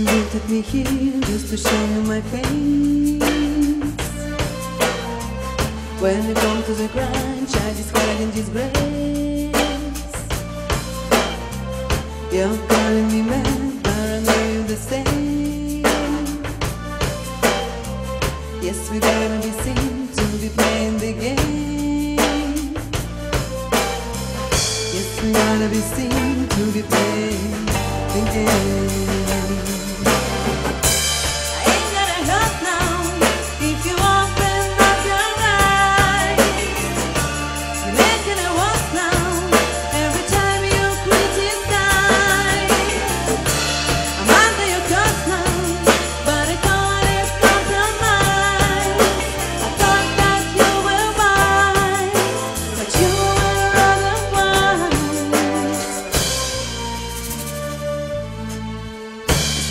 You looked me here just to show you my face. When you come to the crunch, I just discard in disgrace. You're calling me mad, but I know you're the same. Yes, we gotta be seen to be playing the game. Yes, we gotta be seen to be playing the game.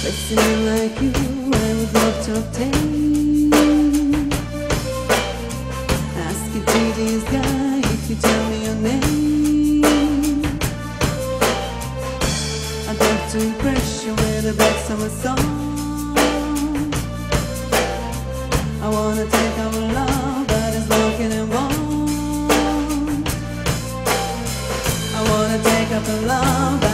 Like you, I would love to obtain. Ask a tedious guy if you tell me your name. I'd love to impress you with a summer song. I wanna take love, broken and. I wanna take up a love,